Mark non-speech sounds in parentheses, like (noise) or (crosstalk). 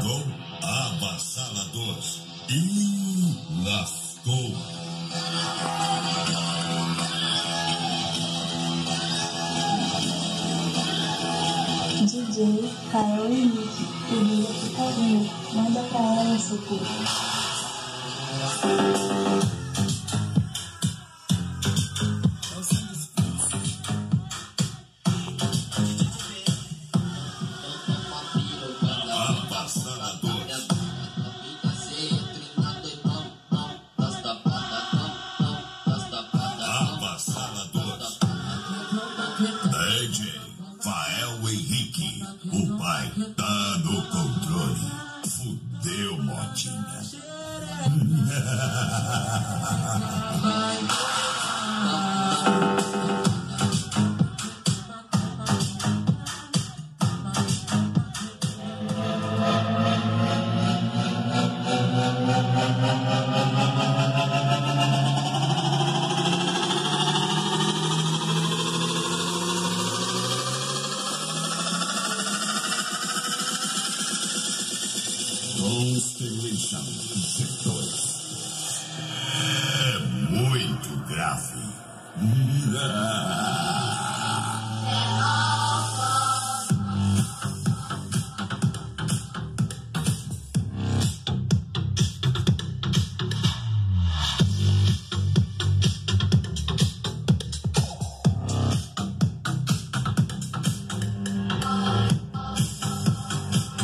com avassalador. E lascou. DJ Caio Henrique, o Lula Picadinho, manda pra ela, socorro. Avassalador. DJ Fael Henrique, o pai tá no controle. Fudeu, modinha. (laughs) Constellation G2. É muito grave.